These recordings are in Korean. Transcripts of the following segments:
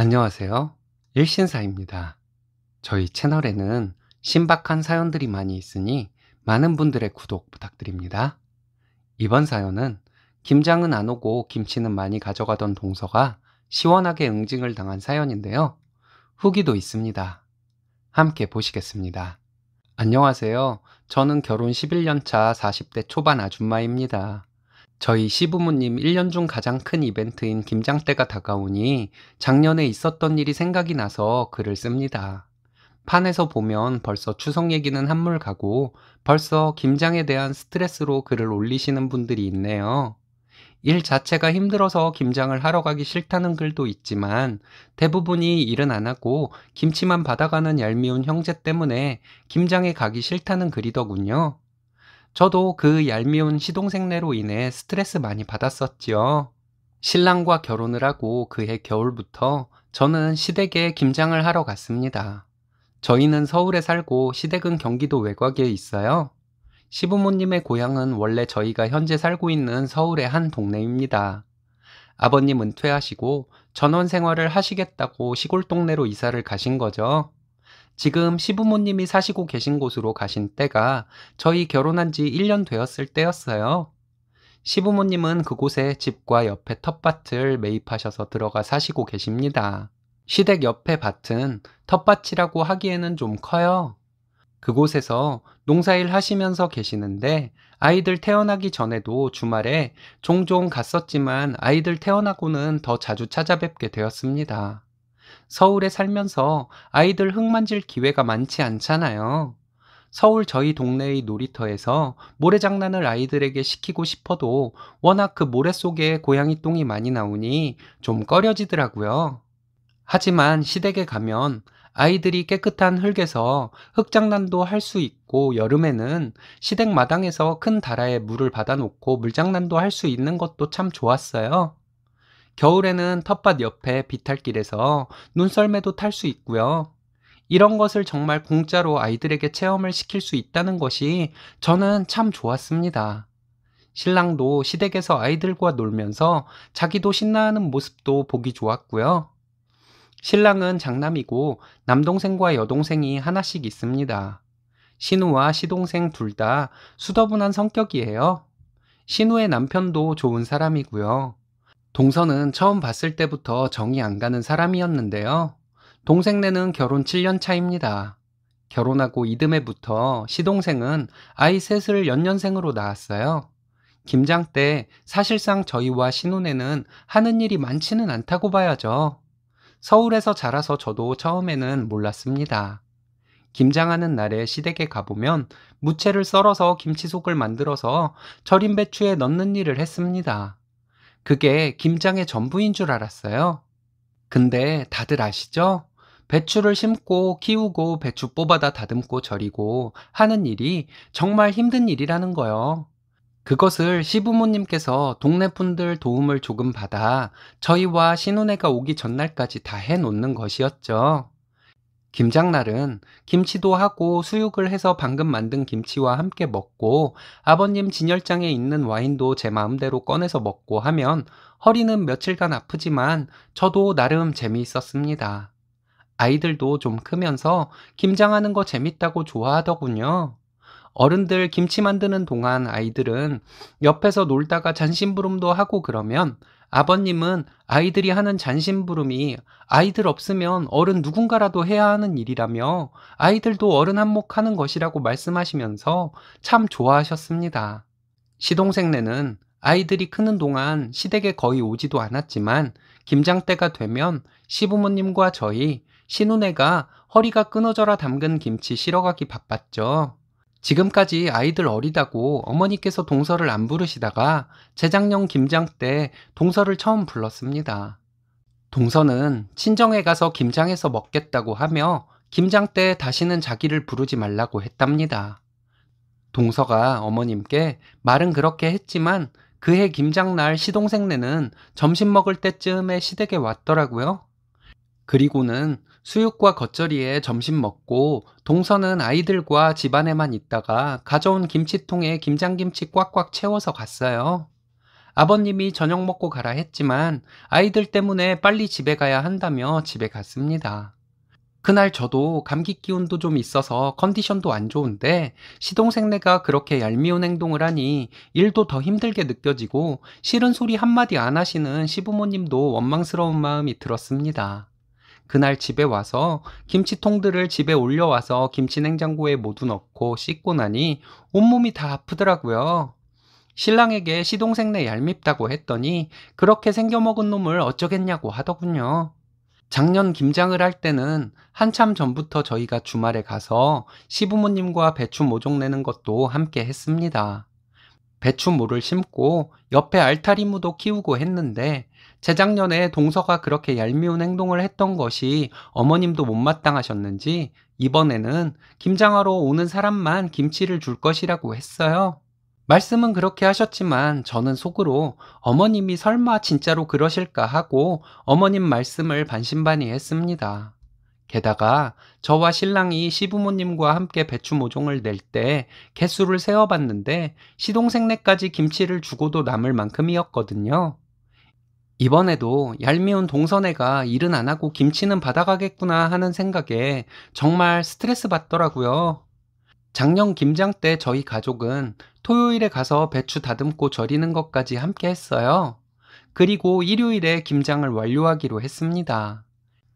안녕하세요. 일신사입니다. 저희 채널에는 신박한 사연들이 많이 있으니 많은 분들의 구독 부탁드립니다. 이번 사연은 김장은 안 오고 김치는 많이 가져가던 동서가 시원하게 응징을 당한 사연인데요. 후기도 있습니다. 함께 보시겠습니다. 안녕하세요. 저는 결혼 11년 차 40대 초반 아줌마입니다. 저희 시부모님 1년 중 가장 큰 이벤트인 김장 때가 다가오니 작년에 있었던 일이 생각이 나서 글을 씁니다. 판에서 보면 벌써 추석 얘기는 한물 가고 벌써 김장에 대한 스트레스로 글을 올리시는 분들이 있네요. 일 자체가 힘들어서 김장을 하러 가기 싫다는 글도 있지만 대부분이 일은 안 하고 김치만 받아가는 얄미운 형제 때문에 김장에 가기 싫다는 글이더군요. 저도 그 얄미운 시동생네로 인해 스트레스 많이 받았었지요. 신랑과 결혼을 하고 그해 겨울부터 저는 시댁에 김장을 하러 갔습니다. 저희는 서울에 살고 시댁은 경기도 외곽에 있어요. 시부모님의 고향은 원래 저희가 현재 살고 있는 서울의 한 동네입니다. 아버님 은퇴하시고 전원 생활을 하시겠다고 시골 동네로 이사를 가신 거죠. 지금 시부모님이 사시고 계신 곳으로 가신 때가 저희 결혼한 지 1년 되었을 때였어요. 시부모님은 그곳에 집과 옆에 텃밭을 매입하셔서 들어가 사시고 계십니다. 시댁 옆에 밭은 텃밭이라고 하기에는 좀 커요. 그곳에서 농사일 하시면서 계시는데 아이들 태어나기 전에도 주말에 종종 갔었지만 아이들 태어나고는 더 자주 찾아뵙게 되었습니다. 서울에 살면서 아이들 흙 만질 기회가 많지 않잖아요. 서울 저희 동네의 놀이터에서 모래장난을 아이들에게 시키고 싶어도 워낙 그 모래 속에 고양이 똥이 많이 나오니 좀 꺼려지더라고요. 하지만 시댁에 가면 아이들이 깨끗한 흙에서 흙장난도 할 수 있고 여름에는 시댁 마당에서 큰 다라에 물을 받아놓고 물장난도 할 수 있는 것도 참 좋았어요. 겨울에는 텃밭 옆에 비탈길에서 눈썰매도 탈 수 있고요. 이런 것을 정말 공짜로 아이들에게 체험을 시킬 수 있다는 것이 저는 참 좋았습니다. 신랑도 시댁에서 아이들과 놀면서 자기도 신나하는 모습도 보기 좋았고요. 신랑은 장남이고 남동생과 여동생이 하나씩 있습니다. 신우와 시동생 둘 다 수더분한 성격이에요. 신우의 남편도 좋은 사람이고요. 동서는 처음 봤을 때부터 정이 안 가는 사람이었는데요. 동생네는 결혼 7년 차입니다. 결혼하고 이듬해부터 시동생은 아이 셋을 연년생으로 낳았어요. 김장 때 사실상 저희와 신혼에는 하는 일이 많지는 않다고 봐야죠. 서울에서 자라서 저도 처음에는 몰랐습니다. 김장하는 날에 시댁에 가보면 무채를 썰어서 김치속을 만들어서 절인 배추에 넣는 일을 했습니다. 그게 김장의 전부인 줄 알았어요. 근데 다들 아시죠? 배추를 심고 키우고 배추 뽑아다 다듬고 절이고 하는 일이 정말 힘든 일이라는 거요. 그것을 시부모님께서 동네 분들 도움을 조금 받아 저희와 신혼애가 오기 전날까지 다 해놓는 것이었죠. 김장날은 김치도 하고 수육을 해서 방금 만든 김치와 함께 먹고 아버님 진열장에 있는 와인도 제 마음대로 꺼내서 먹고 하면 허리는 며칠간 아프지만 저도 나름 재미있었습니다. 아이들도 좀 크면서 김장하는 거 재밌다고 좋아하더군요. 어른들 김치 만드는 동안 아이들은 옆에서 놀다가 잔심부름도 하고 그러면 아버님은 아이들이 하는 잔심부름이 아이들 없으면 어른 누군가라도 해야 하는 일이라며 아이들도 어른 한몫하는 것이라고 말씀하시면서 참 좋아하셨습니다. 시동생네는 아이들이 크는 동안 시댁에 거의 오지도 않았지만 김장 때가 되면 시부모님과 저희 신우네가 허리가 끊어져라 담근 김치 실어가기 바빴죠. 지금까지 아이들 어리다고 어머니께서 동서를 안 부르시다가 재작년 김장 때 동서를 처음 불렀습니다. 동서는 친정에 가서 김장해서 먹겠다고 하며 김장 때 다시는 자기를 부르지 말라고 했답니다. 동서가 어머님께 말은 그렇게 했지만 그해 김장날 시동생네는 점심 먹을 때쯤에 시댁에 왔더라고요. 그리고는 수육과 겉절이에 점심 먹고 동서는 아이들과 집안에만 있다가 가져온 김치통에 김장김치 꽉꽉 채워서 갔어요. 아버님이 저녁 먹고 가라 했지만 아이들 때문에 빨리 집에 가야 한다며 집에 갔습니다. 그날 저도 감기 기운도 좀 있어서 컨디션도 안 좋은데 시동생네가 그렇게 얄미운 행동을 하니 일도 더 힘들게 느껴지고 싫은 소리 한마디 안 하시는 시부모님도 원망스러운 마음이 들었습니다. 그날 집에 와서 김치통들을 집에 올려와서 김치 냉장고에 모두 넣고 씻고 나니 온몸이 다 아프더라고요. 신랑에게 시동생네 얄밉다고 했더니 그렇게 생겨먹은 놈을 어쩌겠냐고 하더군요. 작년 김장을 할 때는 한참 전부터 저희가 주말에 가서 시부모님과 배추 모종 내는 것도 함께 했습니다. 배추 모를 심고 옆에 알타리무도 키우고 했는데 재작년에 동서가 그렇게 얄미운 행동을 했던 것이 어머님도 못마땅하셨는지 이번에는 김장하러 오는 사람만 김치를 줄 것이라고 했어요. 말씀은 그렇게 하셨지만 저는 속으로 어머님이 설마 진짜로 그러실까 하고 어머님 말씀을 반신반의했습니다. 게다가 저와 신랑이 시부모님과 함께 배추 모종을 낼 때 개수를 세어봤는데 시동생네까지 김치를 주고도 남을 만큼이었거든요. 이번에도 얄미운 동선애가 일은 안 하고 김치는 받아가겠구나 하는 생각에 정말 스트레스 받더라고요. 작년 김장 때 저희 가족은 토요일에 가서 배추 다듬고 절이는 것까지 함께 했어요. 그리고 일요일에 김장을 완료하기로 했습니다.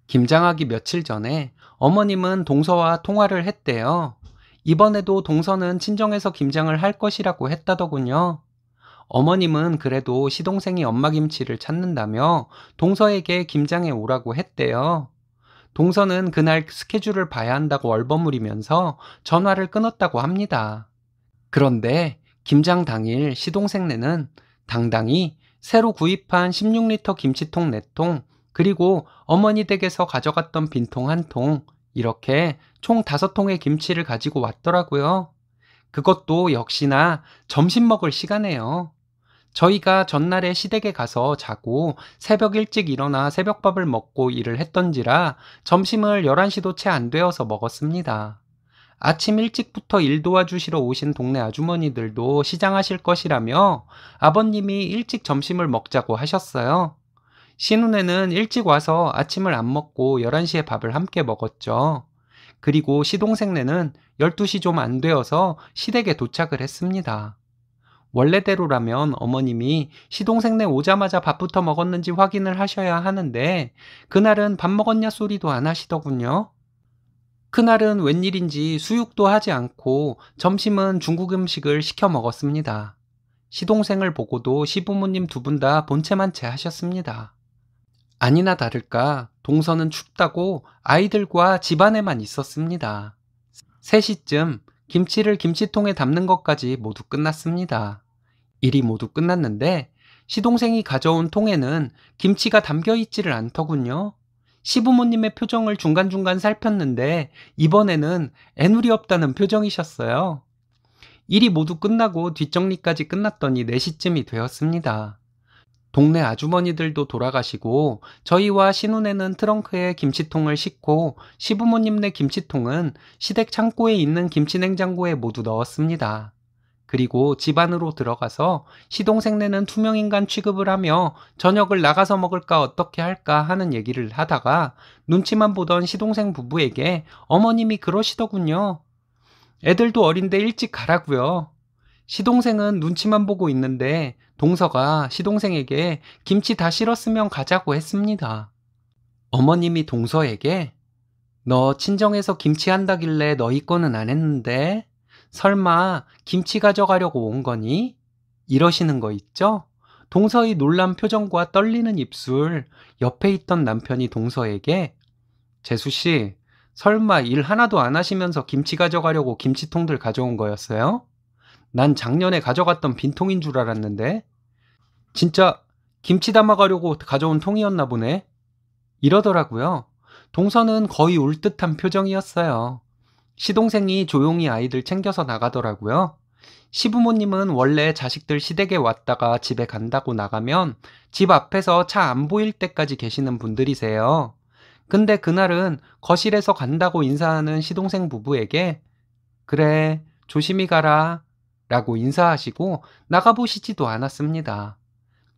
김장하기 며칠 전에 어머님은 동서와 통화를 했대요. 이번에도 동서는 친정에서 김장을 할 것이라고 했다더군요. 어머님은 그래도 시동생이 엄마 김치를 찾는다며 동서에게 김장에 오라고 했대요. 동서는 그날 스케줄을 봐야 한다고 얼버무리면서 전화를 끊었다고 합니다. 그런데 김장 당일 시동생네는 당당히 새로 구입한 16리터 김치통 4통, 그리고 어머니 댁에서 가져갔던 빈통 한 통, 이렇게 총 5통의 김치를 가지고 왔더라고요. 그것도 역시나 점심 먹을 시간에요. 저희가 전날에 시댁에 가서 자고 새벽 일찍 일어나 새벽밥을 먹고 일을 했던지라 점심을 11시도 채 안 되어서 먹었습니다. 아침 일찍부터 일 도와주시러 오신 동네 아주머니들도 시장하실 것이라며 아버님이 일찍 점심을 먹자고 하셨어요. 신혼에는 일찍 와서 아침을 안 먹고 11시에 밥을 함께 먹었죠. 그리고 시동생네는 12시 좀 안 되어서 시댁에 도착을 했습니다. 원래대로라면 어머님이 시동생네 오자마자 밥부터 먹었는지 확인을 하셔야 하는데 그날은 밥 먹었냐 소리도 안 하시더군요. 그날은 웬일인지 수육도 하지 않고 점심은 중국 음식을 시켜 먹었습니다. 시동생을 보고도 시부모님 두 분 다 본체만 채 하셨습니다. 아니나 다를까 동서는 춥다고 아이들과 집안에만 있었습니다. 3시쯤 김치를 김치통에 담는 것까지 모두 끝났습니다. 일이 모두 끝났는데 시동생이 가져온 통에는 김치가 담겨 있지를 않더군요. 시부모님의 표정을 중간중간 살폈는데 이번에는 애누리 없다는 표정이셨어요. 일이 모두 끝나고 뒷정리까지 끝났더니 4시쯤이 되었습니다. 동네 아주머니들도 돌아가시고 저희와 신혼에는 트렁크에 김치통을 싣고 시부모님네 김치통은 시댁 창고에 있는 김치냉장고에 모두 넣었습니다. 그리고 집 안으로 들어가서 시동생네는 투명인간 취급을 하며 저녁을 나가서 먹을까 어떻게 할까 하는 얘기를 하다가 눈치만 보던 시동생 부부에게 어머님이 그러시더군요. 애들도 어린데 일찍 가라고요. 시동생은 눈치만 보고 있는데 동서가 시동생에게 김치 다 실었으면 가자고 했습니다. 어머님이 동서에게 너 친정에서 김치 한다길래 너희 거는 안 했는데 설마 김치 가져가려고 온 거니? 이러시는 거 있죠? 동서의 놀란 표정과 떨리는 입술, 옆에 있던 남편이 동서에게 재수씨, 설마 일 하나도 안 하시면서 김치 가져가려고 김치통들 가져온 거였어요? 난 작년에 가져갔던 빈통인 줄 알았는데 진짜 김치 담아가려고 가져온 통이었나 보네. 이러더라고요. 동서는 거의 울 듯한 표정이었어요. 시동생이 조용히 아이들 챙겨서 나가더라고요. 시부모님은 원래 자식들 시댁에 왔다가 집에 간다고 나가면 집 앞에서 차 안 보일 때까지 계시는 분들이세요. 근데 그날은 거실에서 간다고 인사하는 시동생 부부에게 그래, 조심히 가라 라고 인사하시고 나가보시지도 않았습니다.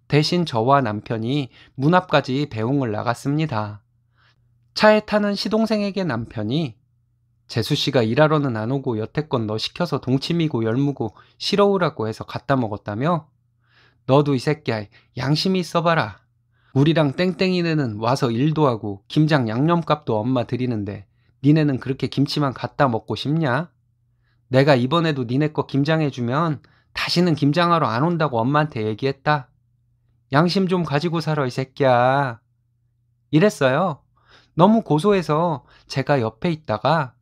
대신 저와 남편이 문 앞까지 배웅을 나갔습니다. 차에 타는 시동생에게 남편이 재수 씨가 일하러는 안 오고 여태껏 너 시켜서 동치미고 열무고 싫어오라고 해서 갖다 먹었다며? 너도 이 새끼야 양심이 있어봐라. 우리랑 땡땡이네는 와서 일도 하고 김장 양념값도 엄마 드리는데 니네는 그렇게 김치만 갖다 먹고 싶냐? 내가 이번에도 니네 거 김장해주면 다시는 김장하러 안 온다고 엄마한테 얘기했다. 양심 좀 가지고 살아 이 새끼야. 이랬어요. 너무 고소해서 제가 옆에 있다가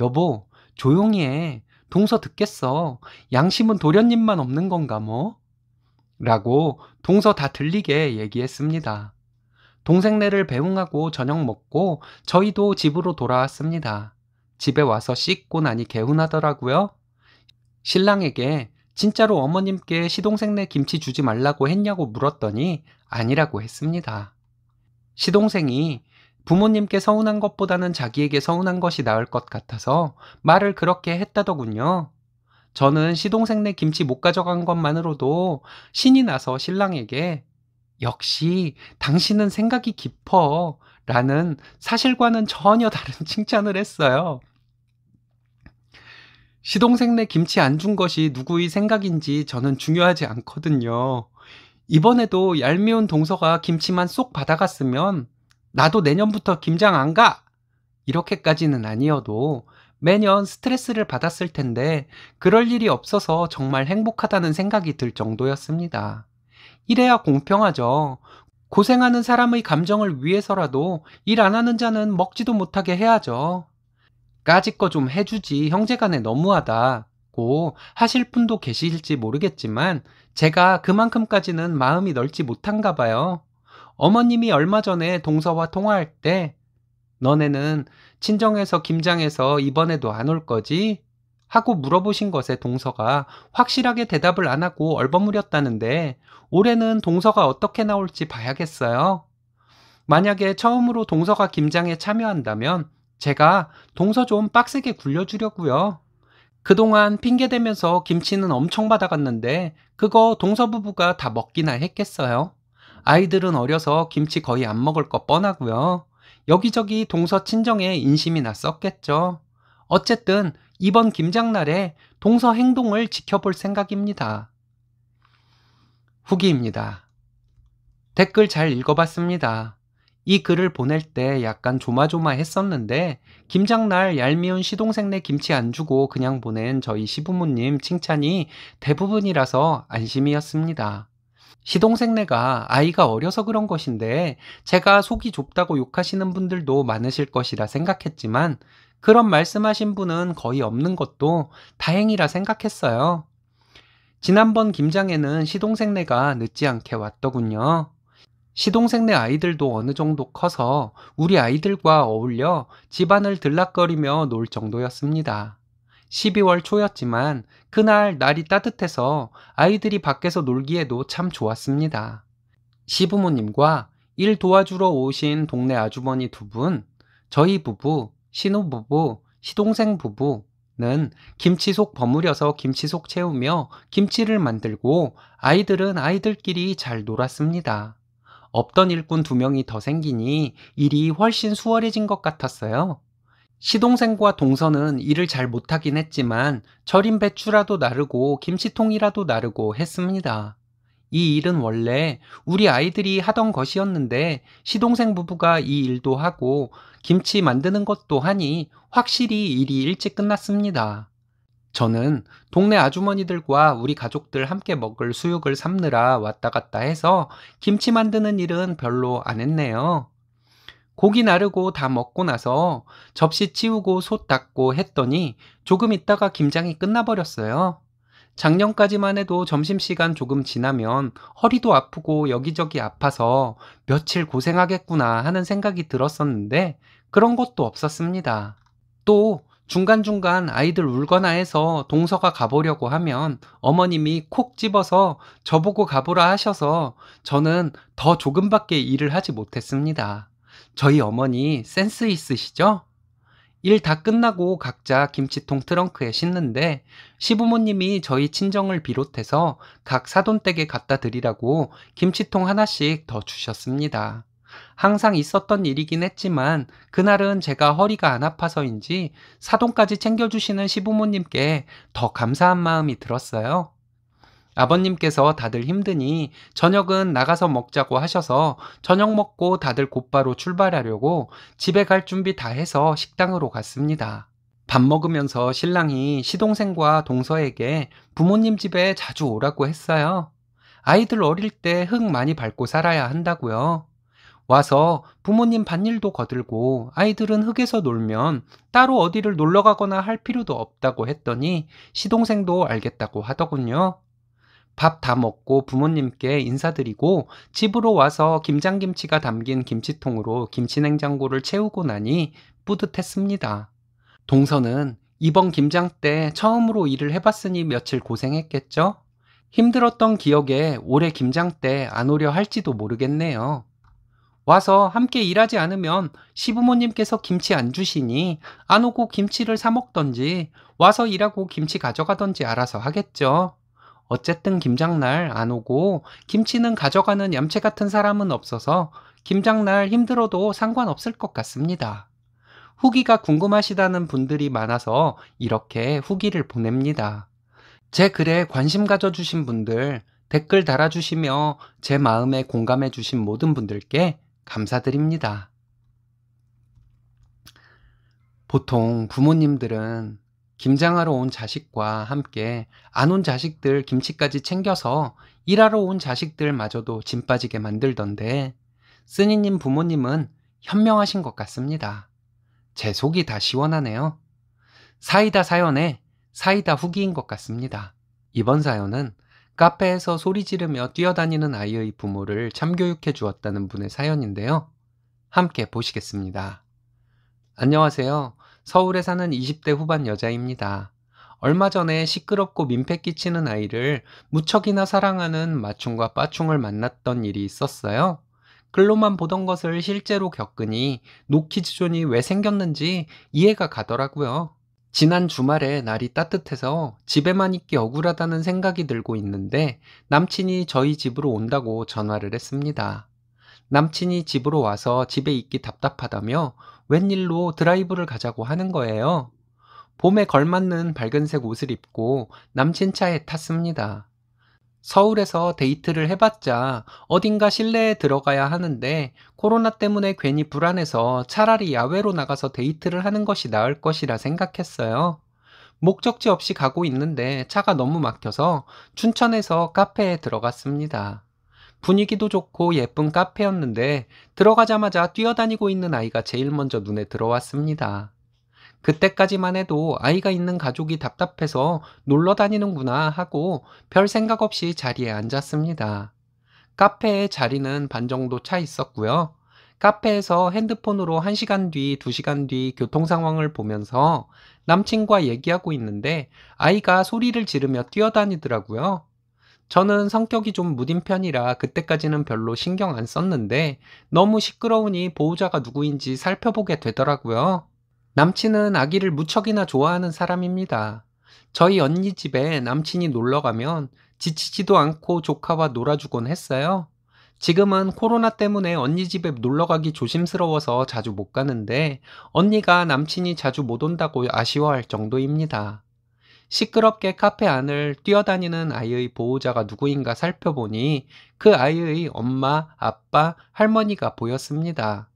여보 조용히 해. 동서 듣겠어. 양심은 도련님만 없는 건가 뭐? 라고 동서 다 들리게 얘기했습니다. 동생네를 배웅하고 저녁 먹고 저희도 집으로 돌아왔습니다. 집에 와서 씻고 나니 개운하더라고요. 신랑에게 진짜로 어머님께 시동생네 김치 주지 말라고 했냐고 물었더니 아니라고 했습니다. 시동생이 부모님께 서운한 것보다는 자기에게 서운한 것이 나을 것 같아서 말을 그렇게 했다더군요. 저는 시동생네 김치 못 가져간 것만으로도 신이 나서 신랑에게 역시 당신은 생각이 깊어 라는 사실과는 전혀 다른 칭찬을 했어요. 시동생네 김치 안 준 것이 누구의 생각인지 저는 중요하지 않거든요. 이번에도 얄미운 동서가 김치만 쏙 받아갔으면 나도 내년부터 김장 안 가! 이렇게까지는 아니어도 매년 스트레스를 받았을 텐데 그럴 일이 없어서 정말 행복하다는 생각이 들 정도였습니다. 이래야 공평하죠. 고생하는 사람의 감정을 위해서라도 일 안 하는 자는 먹지도 못하게 해야죠. 까짓 거 좀 해주지 형제 간에 너무하다고 하실 분도 계실지 모르겠지만 제가 그만큼까지는 마음이 넓지 못한가 봐요. 어머님이 얼마 전에 동서와 통화할 때 너네는 친정에서 김장해서 이번에도 안 올 거지? 하고 물어보신 것에 동서가 확실하게 대답을 안 하고 얼버무렸다는데 올해는 동서가 어떻게 나올지 봐야겠어요. 만약에 처음으로 동서가 김장에 참여한다면 제가 동서 좀 빡세게 굴려주려고요. 그동안 핑계대면서 김치는 엄청 받아갔는데 그거 동서 부부가 다 먹기나 했겠어요. 아이들은 어려서 김치 거의 안 먹을 거 뻔하고요. 여기저기 동서 친정에 인심이 났었겠죠. 어쨌든 이번 김장날에 동서 행동을 지켜볼 생각입니다. 후기입니다. 댓글 잘 읽어봤습니다. 이 글을 보낼 때 약간 조마조마했었는데 김장날 얄미운 시동생네 김치 안 주고 그냥 보낸 저희 시부모님 칭찬이 대부분이라서 안심이었습니다. 시동생네가 아이가 어려서 그런 것인데 제가 속이 좁다고 욕하시는 분들도 많으실 것이라 생각했지만 그런 말씀하신 분은 거의 없는 것도 다행이라 생각했어요. 지난번 김장에는 시동생네가 늦지 않게 왔더군요. 시동생네 아이들도 어느 정도 커서 우리 아이들과 어울려 집안을 들락거리며 놀 정도였습니다. 12월 초였지만 그날 날이 따뜻해서 아이들이 밖에서 놀기에도 참 좋았습니다. 시부모님과 일 도와주러 오신 동네 아주머니 두 분, 저희 부부, 신우부부, 시동생 부부는 김치 속 버무려서 김치 속 채우며 김치를 만들고 아이들은 아이들끼리 잘 놀았습니다. 없던 일꾼 두 명이 더 생기니 일이 훨씬 수월해진 것 같았어요. 시동생과 동서는 일을 잘 못하긴 했지만 절인 배추라도 나르고 김치통이라도 나르고 했습니다. 이 일은 원래 우리 아이들이 하던 것이었는데 시동생 부부가 이 일도 하고 김치 만드는 것도 하니 확실히 일이 일찍 끝났습니다. 저는 동네 아주머니들과 우리 가족들 함께 먹을 수육을 삶느라 왔다 갔다 해서 김치 만드는 일은 별로 안 했네요. 고기 나르고 다 먹고 나서 접시 치우고 솥 닦고 했더니 조금 있다가 김장이 끝나버렸어요. 작년까지만 해도 점심시간 조금 지나면 허리도 아프고 여기저기 아파서 며칠 고생하겠구나 하는 생각이 들었었는데 그런 것도 없었습니다. 또 중간중간 아이들 울거나 해서 동서가 가보려고 하면 어머님이 콕 집어서 저보고 가보라 하셔서 저는 더 조금밖에 일을 하지 못했습니다. 저희 어머니 센스 있으시죠? 일 다 끝나고 각자 김치통 트렁크에 싣는데 시부모님이 저희 친정을 비롯해서 각 사돈댁에 갖다 드리라고 김치통 하나씩 더 주셨습니다. 항상 있었던 일이긴 했지만 그날은 제가 허리가 안 아파서인지 사돈까지 챙겨주시는 시부모님께 더 감사한 마음이 들었어요. 아버님께서 다들 힘드니 저녁은 나가서 먹자고 하셔서 저녁 먹고 다들 곧바로 출발하려고 집에 갈 준비 다 해서 식당으로 갔습니다. 밥 먹으면서 신랑이 시동생과 동서에게 부모님 집에 자주 오라고 했어요. 아이들 어릴 때 흙 많이 밟고 살아야 한다고요. 와서 부모님 밭일도 거들고 아이들은 흙에서 놀면 따로 어디를 놀러 가거나 할 필요도 없다고 했더니 시동생도 알겠다고 하더군요. 밥 다 먹고 부모님께 인사드리고 집으로 와서 김장김치가 담긴 김치통으로 김치냉장고를 채우고 나니 뿌듯했습니다. 동서는 이번 김장 때 처음으로 일을 해봤으니 며칠 고생했겠죠? 힘들었던 기억에 올해 김장 때 안 오려 할지도 모르겠네요. 와서 함께 일하지 않으면 시부모님께서 김치 안 주시니 안 오고 김치를 사 먹던지 와서 일하고 김치 가져가던지 알아서 하겠죠. 어쨌든 김장날 안 오고 김치는 가져가는 얌체 같은 사람은 없어서 김장날 힘들어도 상관없을 것 같습니다. 후기가 궁금하시다는 분들이 많아서 이렇게 후기를 보냅니다. 제 글에 관심 가져주신 분들, 댓글 달아주시며 제 마음에 공감해주신 모든 분들께 감사드립니다. 보통 부모님들은 김장하러 온 자식과 함께 안 온 자식들 김치까지 챙겨서 일하러 온 자식들마저도 짐 빠지게 만들던데 쓰니님 부모님은 현명하신 것 같습니다. 제 속이 다 시원하네요. 사이다 사연에 사이다 후기인 것 같습니다. 이번 사연은 카페에서 소리 지르며 뛰어다니는 아이의 부모를 참교육해 주었다는 분의 사연인데요. 함께 보시겠습니다. 안녕하세요. 서울에 사는 20대 후반 여자입니다. 얼마 전에 시끄럽고 민폐 끼치는 아이를 무척이나 사랑하는 마충과 빠충을 만났던 일이 있었어요. 글로만 보던 것을 실제로 겪으니 노키즈존이 왜 생겼는지 이해가 가더라고요. 지난 주말에 날이 따뜻해서 집에만 있기 억울하다는 생각이 들고 있는데 남친이 저희 집으로 온다고 전화를 했습니다. 남친이 집으로 와서 집에 있기 답답하다며 웬일로 드라이브를 가자고 하는 거예요. 봄에 걸맞는 밝은색 옷을 입고 남친 차에 탔습니다. 서울에서 데이트를 해봤자 어딘가 실내에 들어가야 하는데 코로나 때문에 괜히 불안해서 차라리 야외로 나가서 데이트를 하는 것이 나을 것이라 생각했어요. 목적지 없이 가고 있는데 차가 너무 막혀서 춘천에서 카페에 들어갔습니다. 분위기도 좋고 예쁜 카페였는데 들어가자마자 뛰어다니고 있는 아이가 제일 먼저 눈에 들어왔습니다. 그때까지만 해도 아이가 있는 가족이 답답해서 놀러 다니는구나 하고 별 생각 없이 자리에 앉았습니다. 카페의 자리는 반 정도 차 있었고요. 카페에서 핸드폰으로 1시간 뒤, 2시간 뒤 교통 상황을 보면서 남친과 얘기하고 있는데 아이가 소리를 지르며 뛰어다니더라고요. 저는 성격이 좀 무딘 편이라 그때까지는 별로 신경 안 썼는데 너무 시끄러우니 보호자가 누구인지 살펴보게 되더라고요. 남친은 아기를 무척이나 좋아하는 사람입니다. 저희 언니 집에 남친이 놀러 가면 지치지도 않고 조카와 놀아주곤 했어요. 지금은 코로나 때문에 언니 집에 놀러 가기 조심스러워서 자주 못 가는데 언니가 남친이 자주 못 온다고 아쉬워할 정도입니다. 시끄럽게 카페 안을 뛰어다니는 아이의 보호자가 누구인가 살펴보니 그 아이의 엄마, 아빠, 할머니가 보였습니다.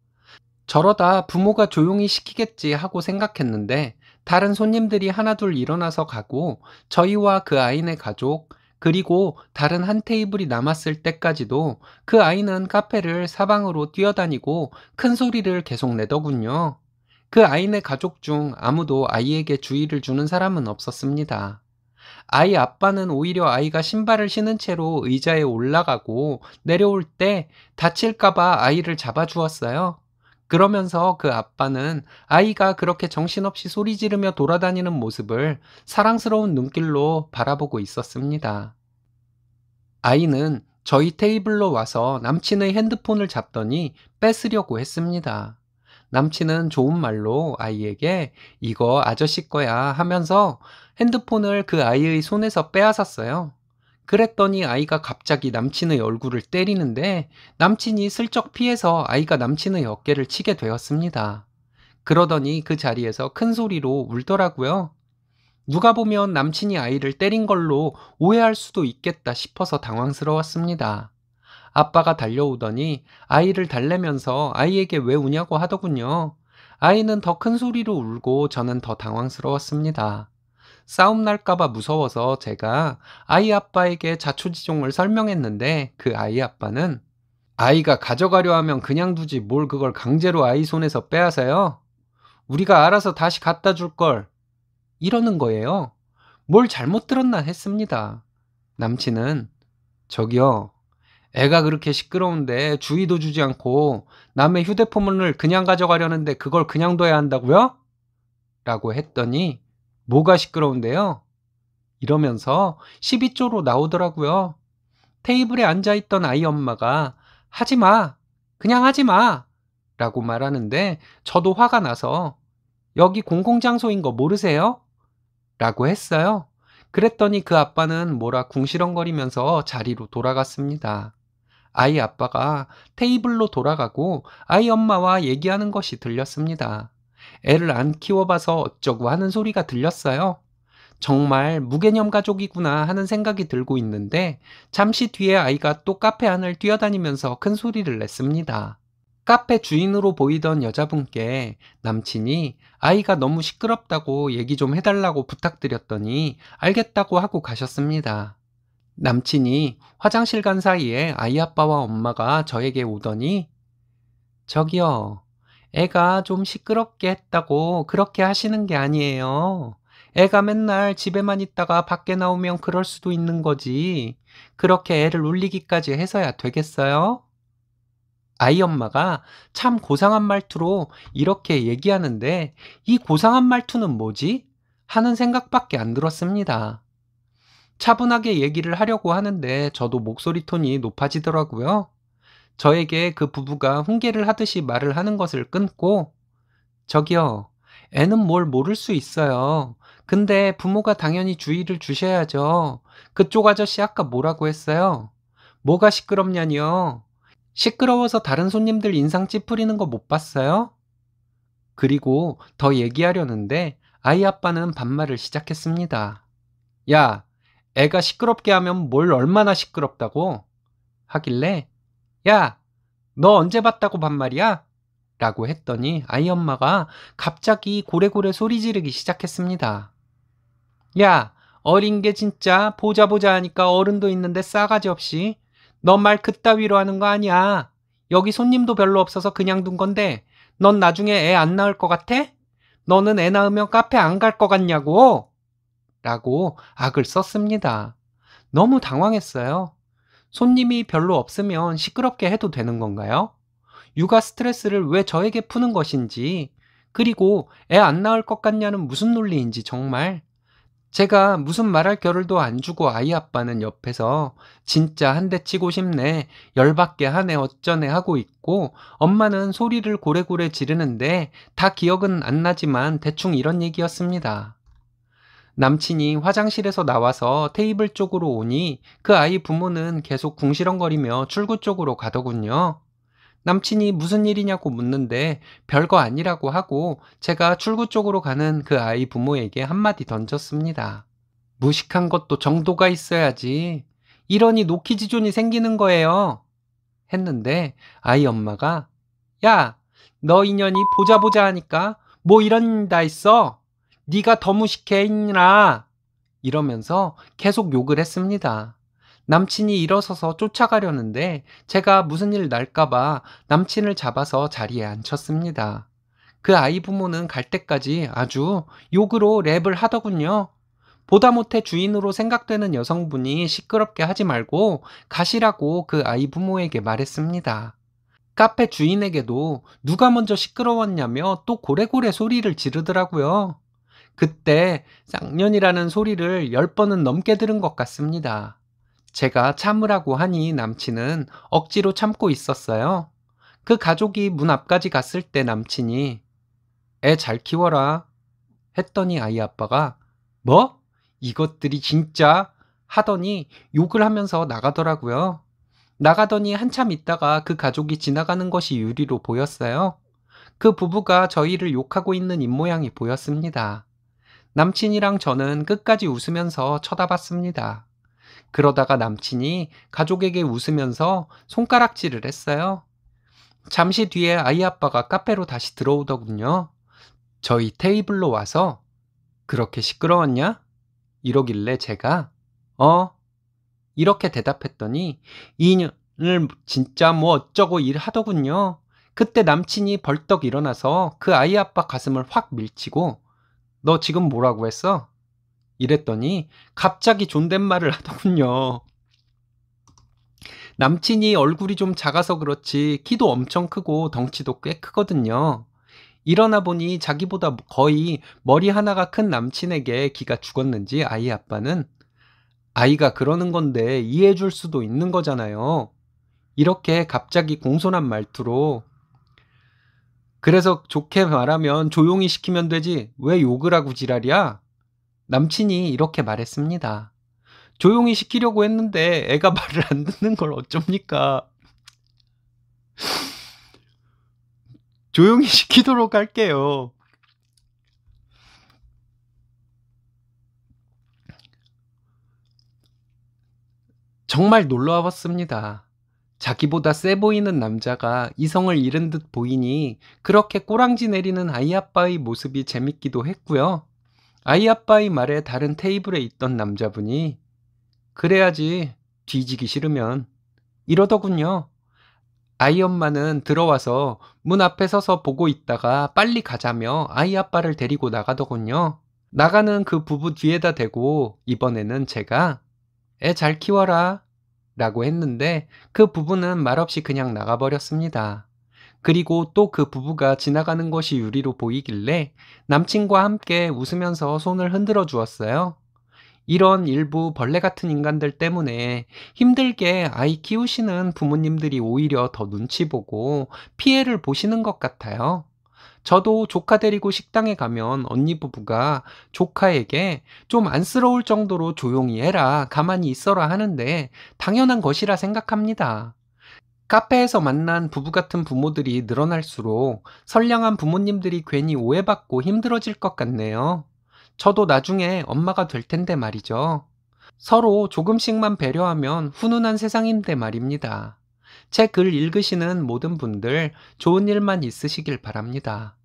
저러다 부모가 조용히 시키겠지 하고 생각했는데 다른 손님들이 하나둘 일어나서 가고 저희와 그 아이네 가족 그리고 다른 한 테이블이 남았을 때까지도 그 아이는 카페를 사방으로 뛰어다니고 큰 소리를 계속 내더군요. 그 아이네 가족 중 아무도 아이에게 주의를 주는 사람은 없었습니다. 아이 아빠는 오히려 아이가 신발을 신은 채로 의자에 올라가고 내려올 때 다칠까봐 아이를 잡아주었어요. 그러면서 그 아빠는 아이가 그렇게 정신없이 소리 지르며 돌아다니는 모습을 사랑스러운 눈길로 바라보고 있었습니다. 아이는 저희 테이블로 와서 남친의 핸드폰을 잡더니 뺏으려고 했습니다. 남친은 좋은 말로 아이에게 이거 아저씨 거야 하면서 핸드폰을 그 아이의 손에서 빼앗았어요. 그랬더니 아이가 갑자기 남친의 얼굴을 때리는데 남친이 슬쩍 피해서 아이가 남친의 어깨를 치게 되었습니다. 그러더니 그 자리에서 큰 소리로 울더라고요. 누가 보면 남친이 아이를 때린 걸로 오해할 수도 있겠다 싶어서 당황스러웠습니다. 아빠가 달려오더니 아이를 달래면서 아이에게 왜 우냐고 하더군요. 아이는 더 큰 소리로 울고 저는 더 당황스러웠습니다. 싸움 날까봐 무서워서 제가 아이 아빠에게 자초지종을 설명했는데 그 아이 아빠는 아이가 가져가려 하면 그냥 두지 뭘 그걸 강제로 아이 손에서 빼앗아요? 우리가 알아서 다시 갖다 줄 걸. 이러는 거예요. 뭘 잘못 들었나 했습니다. 남친은 저기요. 애가 그렇게 시끄러운데 주의도 주지 않고 남의 휴대폰을 그냥 가져가려는데 그걸 그냥 둬야 한다고요? 라고 했더니 뭐가 시끄러운데요? 이러면서 12조로 나오더라고요. 테이블에 앉아있던 아이 엄마가 하지 마! 그냥 하지 마! 라고 말하는데 저도 화가 나서 여기 공공장소인 거 모르세요? 라고 했어요. 그랬더니 그 아빠는 뭐라 궁시렁거리면서 자리로 돌아갔습니다. 아이 아빠가 테이블로 돌아가고 아이 엄마와 얘기하는 것이 들렸습니다. 애를 안 키워봐서 어쩌고 하는 소리가 들렸어요. 정말 무개념 가족이구나 하는 생각이 들고 있는데 잠시 뒤에 아이가 또 카페 안을 뛰어다니면서 큰 소리를 냈습니다. 카페 주인으로 보이던 여자분께 남친이 아이가 너무 시끄럽다고 얘기 좀 해달라고 부탁드렸더니 알겠다고 하고 가셨습니다. 남친이 화장실 간 사이에 아이 아빠와 엄마가 저에게 오더니 저기요, 애가 좀 시끄럽게 했다고 그렇게 하시는 게 아니에요. 애가 맨날 집에만 있다가 밖에 나오면 그럴 수도 있는 거지. 그렇게 애를 울리기까지 해서야 되겠어요? 아이 엄마가 참 고상한 말투로 이렇게 얘기하는데 이 고상한 말투는 뭐지? 하는 생각밖에 안 들었습니다. 차분하게 얘기를 하려고 하는데 저도 목소리 톤이 높아지더라고요. 저에게 그 부부가 훈계를 하듯이 말을 하는 것을 끊고 저기요, 애는 뭘 모를 수 있어요. 근데 부모가 당연히 주의를 주셔야죠. 그쪽 아저씨 아까 뭐라고 했어요? 뭐가 시끄럽냐니요? 시끄러워서 다른 손님들 인상 찌푸리는 거 못 봤어요? 그리고 더 얘기하려는데 아이 아빠는 반말을 시작했습니다. 야, 애가 시끄럽게 하면 뭘 얼마나 시끄럽다고? 하길래 야, 너 언제 봤다고 반말이야? 라고 했더니 아이 엄마가 갑자기 고래고래 소리 지르기 시작했습니다. 야, 어린 게 진짜 보자 보자 하니까 어른도 있는데 싸가지 없이 너말 그따위로 하는 거 아니야. 여기 손님도 별로 없어서 그냥 둔 건데 넌 나중에 애 안 낳을 것 같아? 너는 애 낳으면 카페 안 갈 것 같냐고? 라고 악을 썼습니다. 너무 당황했어요. 손님이 별로 없으면 시끄럽게 해도 되는 건가요? 육아 스트레스를 왜 저에게 푸는 것인지, 그리고 애 안 낳을 것 같냐는 무슨 논리인지 정말. 제가 무슨 말할 겨를도 안 주고 아이 아빠는 옆에서 진짜 한 대 치고 싶네, 열받게 하네 어쩌네 하고 있고, 엄마는 소리를 고래고래 지르는데 다 기억은 안 나지만 대충 이런 얘기였습니다. 남친이 화장실에서 나와서 테이블 쪽으로 오니 그 아이 부모는 계속 궁시렁거리며 출구 쪽으로 가더군요. 남친이 무슨 일이냐고 묻는데 별거 아니라고 하고 제가 출구 쪽으로 가는 그 아이 부모에게 한마디 던졌습니다. 무식한 것도 정도가 있어야지. 이러니 노키지존이 생기는 거예요. 했는데 아이 엄마가 야, 너 인연이 보자 보자 하니까 뭐 이런 다 있어. 네가 더 무식해 있나 이러면서 계속 욕을 했습니다. 남친이 일어서서 쫓아가려는데 제가 무슨 일 날까봐 남친을 잡아서 자리에 앉혔습니다. 그 아이 부모는 갈 때까지 아주 욕으로 랩을 하더군요. 보다 못해 주인으로 생각되는 여성분이 시끄럽게 하지 말고 가시라고 그 아이 부모에게 말했습니다. 카페 주인에게도 누가 먼저 시끄러웠냐며 또 고래고래 소리를 지르더라고요. 그때 쌍년이라는 소리를 열 번은 넘게 들은 것 같습니다. 제가 참으라고 하니 남친은 억지로 참고 있었어요. 그 가족이 문 앞까지 갔을 때 남친이 애 잘 키워라 했더니 아이 아빠가 뭐? 이것들이 진짜 하더니 욕을 하면서 나가더라고요. 나가더니 한참 있다가 그 가족이 지나가는 것이 유리로 보였어요. 그 부부가 저희를 욕하고 있는 입모양이 보였습니다. 남친이랑 저는 끝까지 웃으면서 쳐다봤습니다. 그러다가 남친이 가족에게 웃으면서 손가락질을 했어요. 잠시 뒤에 아이 아빠가 카페로 다시 들어오더군요. 저희 테이블로 와서 그렇게 시끄러웠냐? 이러길래 제가 어? 이렇게 대답했더니 이년을 진짜 뭐 어쩌고 일하더군요. 그때 남친이 벌떡 일어나서 그 아이 아빠 가슴을 확 밀치고 너 지금 뭐라고 했어? 이랬더니 갑자기 존댓말을 하더군요. 남친이 얼굴이 좀 작아서 그렇지 키도 엄청 크고 덩치도 꽤 크거든요. 일어나 보니 자기보다 거의 머리 하나가 큰 남친에게 기가 죽었는지 아이 아빠는 아이가 그러는 건데 이해해 줄 수도 있는 거잖아요. 이렇게 갑자기 공손한 말투로 그래서 좋게 말하면 조용히 시키면 되지 왜 욕을 하고 지랄이야? 남친이 이렇게 말했습니다. 조용히 시키려고 했는데 애가 말을 안 듣는 걸 어쩝니까? 조용히 시키도록 할게요. 정말 놀라워 봤습니다. 자기보다 세 보이는 남자가 이성을 잃은 듯 보이니 그렇게 꼬랑지 내리는 아이 아빠의 모습이 재밌기도 했고요. 아이 아빠의 말에 다른 테이블에 있던 남자분이 그래야지 뒤지기 싫으면 이러더군요. 아이 엄마는 들어와서 문 앞에 서서 보고 있다가 빨리 가자며 아이 아빠를 데리고 나가더군요. 나가는 그 부부 뒤에다 대고 이번에는 제가 애 잘 키워라 라고 했는데 그 부부는 말없이 그냥 나가버렸습니다. 그리고 또 그 부부가 지나가는 것이 유리로 보이길래 남친과 함께 웃으면서 손을 흔들어 주었어요. 이런 일부 벌레 같은 인간들 때문에 힘들게 아이 키우시는 부모님들이 오히려 더 눈치 보고 피해를 보시는 것 같아요. 저도 조카 데리고 식당에 가면 언니 부부가 조카에게 좀 안쓰러울 정도로 조용히 해라, 가만히 있어라 하는데 당연한 것이라 생각합니다. 카페에서 만난 부부 같은 부모들이 늘어날수록 선량한 부모님들이 괜히 오해받고 힘들어질 것 같네요. 저도 나중에 엄마가 될 텐데 말이죠. 서로 조금씩만 배려하면 훈훈한 세상인데 말입니다. 제 글 읽으시는 모든 분들 좋은 일만 있으시길 바랍니다.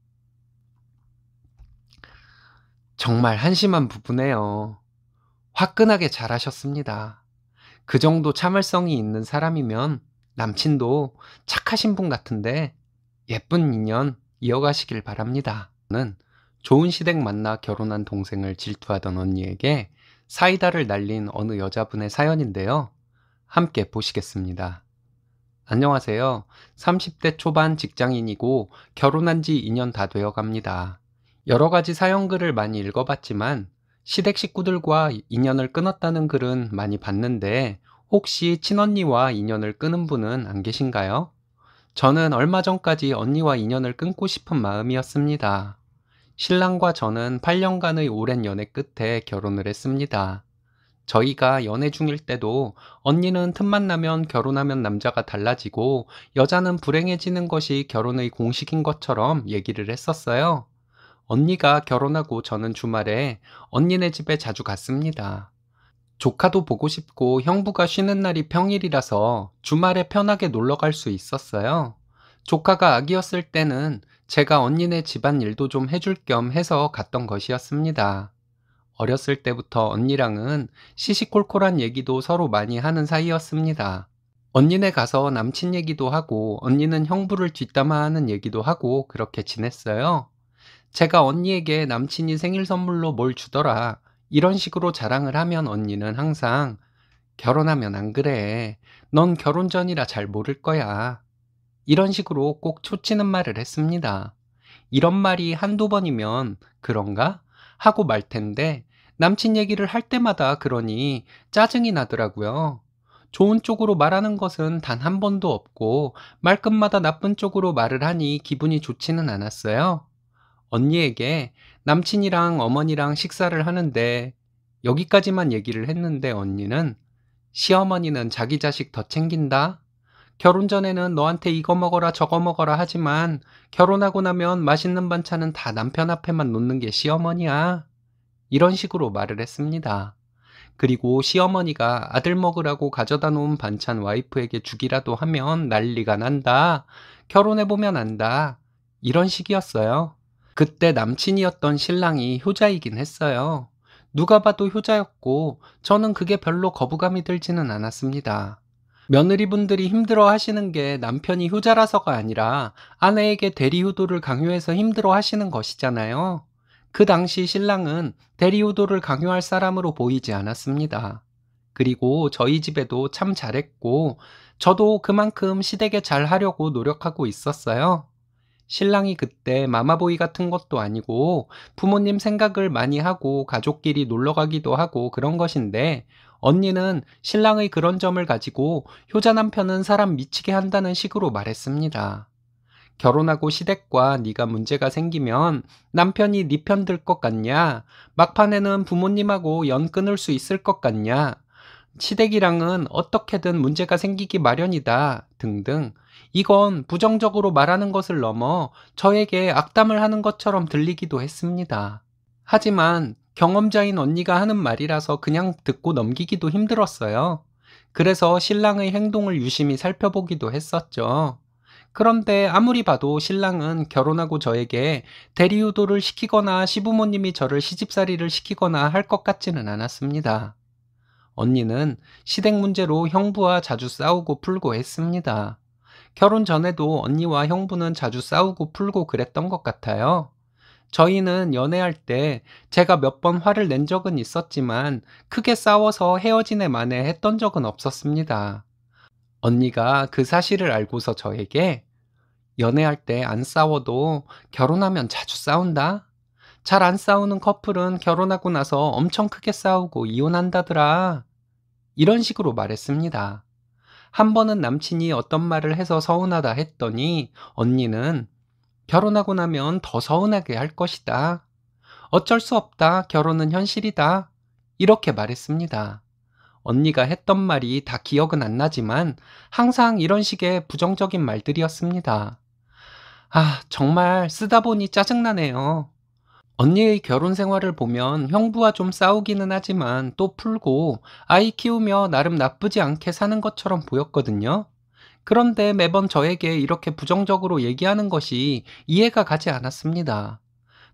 정말 한심한 부부네요. 화끈하게 잘하셨습니다. 그 정도 참을성이 있는 사람이면 남친도 착하신 분 같은데 예쁜 인연 이어가시길 바랍니다. 는 좋은 시댁 만나 결혼한 동생을 질투하던 언니에게 사이다를 날린 어느 여자분의 사연인데요. 함께 보시겠습니다. 안녕하세요. 30대 초반 직장인이고 결혼한 지 2년 다 되어 갑니다. 여러 가지 사연글을 많이 읽어봤지만 시댁 식구들과 인연을 끊었다는 글은 많이 봤는데 혹시 친언니와 인연을 끊은 분은 안 계신가요? 저는 얼마 전까지 언니와 인연을 끊고 싶은 마음이었습니다. 신랑과 저는 8년간의 오랜 연애 끝에 결혼을 했습니다. 저희가 연애 중일 때도 언니는 틈만 나면 결혼하면 남자가 달라지고 여자는 불행해지는 것이 결혼의 공식인 것처럼 얘기를 했었어요. 언니가 결혼하고 저는 주말에 언니네 집에 자주 갔습니다. 조카도 보고 싶고 형부가 쉬는 날이 평일이라서 주말에 편하게 놀러 갈 수 있었어요. 조카가 아기였을 때는 제가 언니네 집안 일도 좀 해줄 겸 해서 갔던 것이었습니다. 어렸을 때부터 언니랑은 시시콜콜한 얘기도 서로 많이 하는 사이였습니다. 언니네 가서 남친 얘기도 하고 언니는 형부를 뒷담화하는 얘기도 하고 그렇게 지냈어요. 제가 언니에게 남친이 생일 선물로 뭘 주더라 이런 식으로 자랑을 하면 언니는 항상 결혼하면 안 그래. 넌 결혼 전이라 잘 모를 거야. 이런 식으로 꼭 초치는 말을 했습니다. 이런 말이 한두 번이면 그런가? 하고 말 텐데 남친 얘기를 할 때마다 그러니 짜증이 나더라고요. 좋은 쪽으로 말하는 것은 단 한 번도 없고 말끝마다 나쁜 쪽으로 말을 하니 기분이 좋지는 않았어요. 언니에게 남친이랑 어머니랑 식사를 하는데 여기까지만 얘기를 했는데 언니는 시어머니는 자기 자식 더 챙긴다. 결혼 전에는 너한테 이거 먹어라 저거 먹어라 하지만 결혼하고 나면 맛있는 반찬은 다 남편 앞에만 놓는 게 시어머니야. 이런 식으로 말을 했습니다. 그리고 시어머니가 아들 먹으라고 가져다 놓은 반찬 와이프에게 주기라도 하면 난리가 난다. 결혼해보면 안다. 이런 식이었어요. 그때 남친이었던 신랑이 효자이긴 했어요. 누가 봐도 효자였고 저는 그게 별로 거부감이 들지는 않았습니다. 며느리분들이 힘들어 하시는 게 남편이 효자라서가 아니라 아내에게 대리효도를 강요해서 힘들어 하시는 것이잖아요. 그 당시 신랑은 대리효도를 강요할 사람으로 보이지 않았습니다. 그리고 저희 집에도 참 잘했고 저도 그만큼 시댁에 잘 하려고 노력하고 있었어요. 신랑이 그때 마마보이 같은 것도 아니고 부모님 생각을 많이 하고 가족끼리 놀러 가기도 하고 그런 것인데 언니는 신랑의 그런 점을 가지고 효자 남편은 사람 미치게 한다는 식으로 말했습니다. 결혼하고 시댁과 네가 문제가 생기면 남편이 네 편 들 것 같냐? 막판에는 부모님하고 연 끊을 수 있을 것 같냐? 시댁이랑은 어떻게든 문제가 생기기 마련이다. 등등 이건 부정적으로 말하는 것을 넘어 저에게 악담을 하는 것처럼 들리기도 했습니다. 하지만 경험자인 언니가 하는 말이라서 그냥 듣고 넘기기도 힘들었어요. 그래서 신랑의 행동을 유심히 살펴보기도 했었죠. 그런데 아무리 봐도 신랑은 결혼하고 저에게 대리유도를 시키거나 시부모님이 저를 시집살이를 시키거나 할 것 같지는 않았습니다. 언니는 시댁 문제로 형부와 자주 싸우고 풀고 했습니다. 결혼 전에도 언니와 형부는 자주 싸우고 풀고 그랬던 것 같아요. 저희는 연애할 때 제가 몇 번 화를 낸 적은 있었지만 크게 싸워서 헤어진 애 만에 했던 적은 없었습니다. 언니가 그 사실을 알고서 저에게 연애할 때 안 싸워도 결혼하면 자주 싸운다? 잘 안 싸우는 커플은 결혼하고 나서 엄청 크게 싸우고 이혼한다더라. 이런 식으로 말했습니다. 한 번은 남친이 어떤 말을 해서 서운하다 했더니 언니는 결혼하고 나면 더 서운하게 할 것이다. 어쩔 수 없다. 결혼은 현실이다. 이렇게 말했습니다. 언니가 했던 말이 다 기억은 안 나지만 항상 이런 식의 부정적인 말들이었습니다. 아, 정말 쓰다 보니 짜증나네요. 언니의 결혼 생활을 보면 형부와 좀 싸우기는 하지만 또 풀고 아이 키우며 나름 나쁘지 않게 사는 것처럼 보였거든요. 그런데 매번 저에게 이렇게 부정적으로 얘기하는 것이 이해가 가지 않았습니다.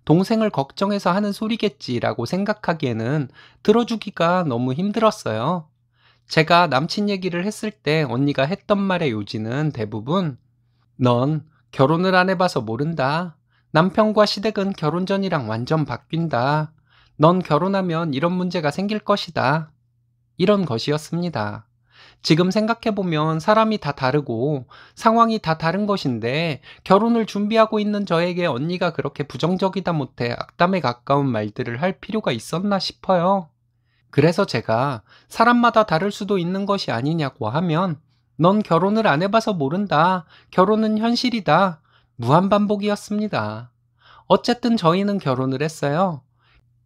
동생을 걱정해서 하는 소리겠지라고 생각하기에는 들어주기가 너무 힘들었어요. 제가 남친 얘기를 했을 때 언니가 했던 말의 요지는 대부분 넌 결혼을 안 해봐서 모른다. 남편과 시댁은 결혼 전이랑 완전 바뀐다. 넌 결혼하면 이런 문제가 생길 것이다. 이런 것이었습니다. 지금 생각해보면 사람이 다 다르고 상황이 다 다른 것인데 결혼을 준비하고 있는 저에게 언니가 그렇게 부정적이다 못해 악담에 가까운 말들을 할 필요가 있었나 싶어요. 그래서 제가 사람마다 다를 수도 있는 것이 아니냐고 하면 넌 결혼을 안 해봐서 모른다. 결혼은 현실이다. 무한반복이었습니다. 어쨌든 저희는 결혼을 했어요.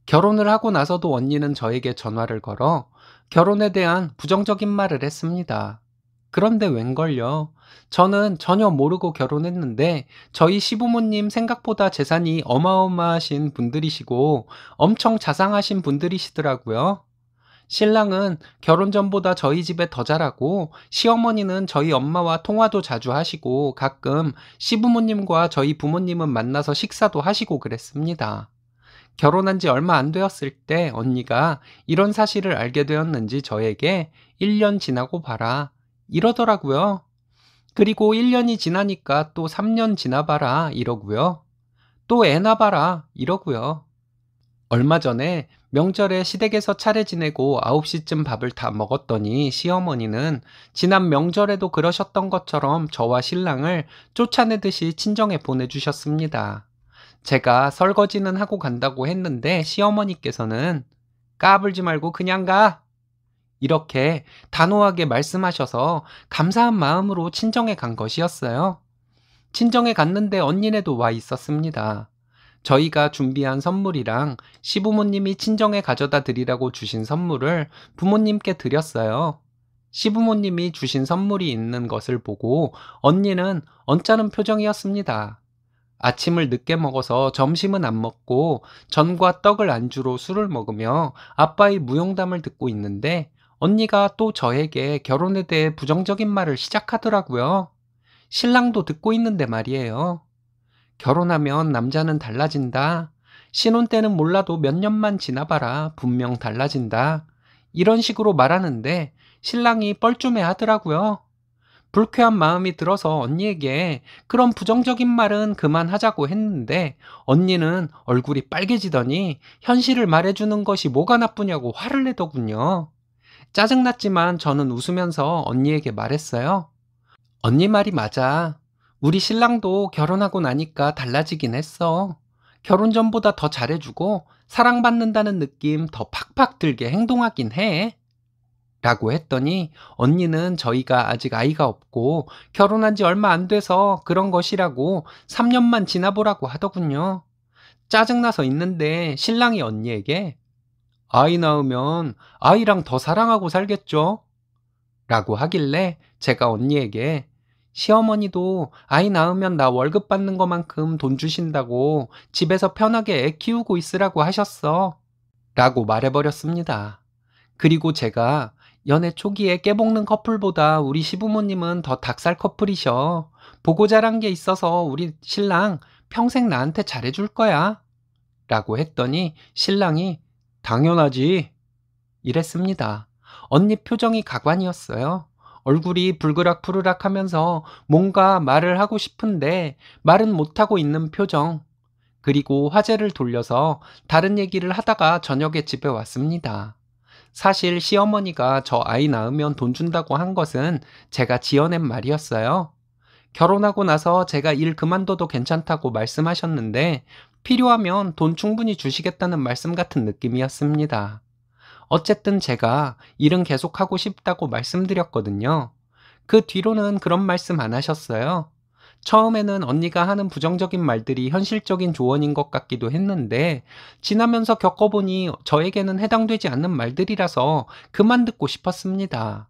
결혼을 하고 나서도 언니는 저에게 전화를 걸어 결혼에 대한 부정적인 말을 했습니다. 그런데 웬걸요. 저는 전혀 모르고 결혼했는데 저희 시부모님 생각보다 재산이 어마어마하신 분들이시고 엄청 자상하신 분들이시더라고요. 신랑은 결혼 전보다 저희 집에 더 잘하고 시어머니는 저희 엄마와 통화도 자주 하시고 가끔 시부모님과 저희 부모님은 만나서 식사도 하시고 그랬습니다. 결혼한 지 얼마 안 되었을 때 언니가 이런 사실을 알게 되었는지 저에게 1년 지나고 봐라 이러더라고요. 그리고 1년이 지나니까 또 3년 지나봐라 이러고요. 또애 낳아봐라 이러고요. 얼마 전에 명절에 시댁에서 차례 지내고 9시쯤 밥을 다 먹었더니 시어머니는 지난 명절에도 그러셨던 것처럼 저와 신랑을 쫓아내듯이 친정에 보내주셨습니다. 제가 설거지는 하고 간다고 했는데 시어머니께서는 까불지 말고 그냥 가! 이렇게 단호하게 말씀하셔서 감사한 마음으로 친정에 간 것이었어요. 친정에 갔는데 언니네도 와 있었습니다. 저희가 준비한 선물이랑 시부모님이 친정에 가져다 드리라고 주신 선물을 부모님께 드렸어요. 시부모님이 주신 선물이 있는 것을 보고 언니는 언짢은 표정이었습니다. 아침을 늦게 먹어서 점심은 안 먹고 전과 떡을 안주로 술을 먹으며 아빠의 무용담을 듣고 있는데 언니가 또 저에게 결혼에 대해 부정적인 말을 시작하더라고요. 신랑도 듣고 있는데 말이에요. 결혼하면 남자는 달라진다. 신혼 때는 몰라도 몇 년만 지나봐라. 분명 달라진다. 이런 식으로 말하는데 신랑이 뻘쭘해 하더라고요. 불쾌한 마음이 들어서 언니에게 그런 부정적인 말은 그만하자고 했는데 언니는 얼굴이 빨개지더니 현실을 말해주는 것이 뭐가 나쁘냐고 화를 내더군요. 짜증났지만 저는 웃으면서 언니에게 말했어요. 언니 말이 맞아. 우리 신랑도 결혼하고 나니까 달라지긴 했어. 결혼 전보다 더 잘해주고 사랑받는다는 느낌 더 팍팍 들게 행동하긴 해. 라고 했더니 언니는 저희가 아직 아이가 없고 결혼한 지 얼마 안 돼서 그런 것이라고 3년만 지나보라고 하더군요. 짜증나서 있는데 신랑이 언니에게 아이 낳으면 아이랑 더 사랑하고 살겠죠? 라고 하길래 제가 언니에게 시어머니도 아이 낳으면 나 월급 받는 것만큼 돈 주신다고 집에서 편하게 애 키우고 있으라고 하셨어. 라고 말해버렸습니다. 그리고 제가 연애 초기에 깨볶는 커플보다 우리 시부모님은 더 닭살 커플이셔. 보고 자란 게 있어서 우리 신랑 평생 나한테 잘해줄 거야. 라고 했더니 신랑이 당연하지. 이랬습니다. 언니 표정이 가관이었어요. 얼굴이 불그락 푸르락 하면서 뭔가 말을 하고 싶은데 말은 못하고 있는 표정. 그리고 화제를 돌려서 다른 얘기를 하다가 저녁에 집에 왔습니다. 사실 시어머니가 저 아이 낳으면 돈 준다고 한 것은 제가 지어낸 말이었어요. 결혼하고 나서 제가 일 그만둬도 괜찮다고 말씀하셨는데 필요하면 돈 충분히 주시겠다는 말씀 같은 느낌이었습니다. 어쨌든 제가 일은 계속하고 싶다고 말씀드렸거든요. 그 뒤로는 그런 말씀 안 하셨어요. 처음에는 언니가 하는 부정적인 말들이 현실적인 조언인 것 같기도 했는데, 지나면서 겪어보니 저에게는 해당되지 않는 말들이라서 그만 듣고 싶었습니다.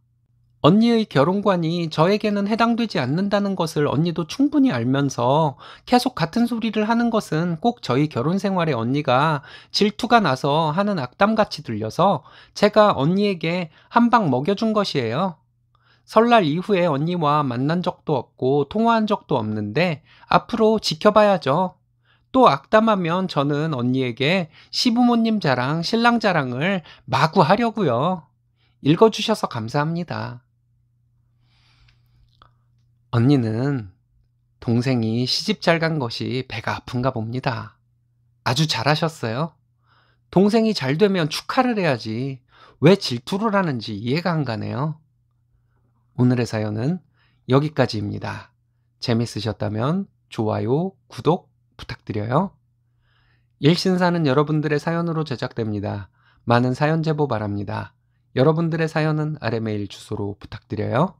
언니의 결혼관이 저에게는 해당되지 않는다는 것을 언니도 충분히 알면서 계속 같은 소리를 하는 것은 꼭 저희 결혼 생활에 언니가 질투가 나서 하는 악담같이 들려서 제가 언니에게 한 방 먹여준 것이에요. 설날 이후에 언니와 만난 적도 없고 통화한 적도 없는데 앞으로 지켜봐야죠. 또 악담하면 저는 언니에게 시부모님 자랑, 신랑 자랑을 마구 하려고요. 읽어주셔서 감사합니다. 언니는 동생이 시집 잘 간 것이 배가 아픈가 봅니다. 아주 잘하셨어요. 동생이 잘 되면 축하를 해야지. 왜 질투를 하는지 이해가 안 가네요. 오늘의 사연은 여기까지입니다. 재밌으셨다면 좋아요, 구독 부탁드려요. 일신사는 여러분들의 사연으로 제작됩니다. 많은 사연 제보 바랍니다. 여러분들의 사연은 아래 메일 주소로 부탁드려요.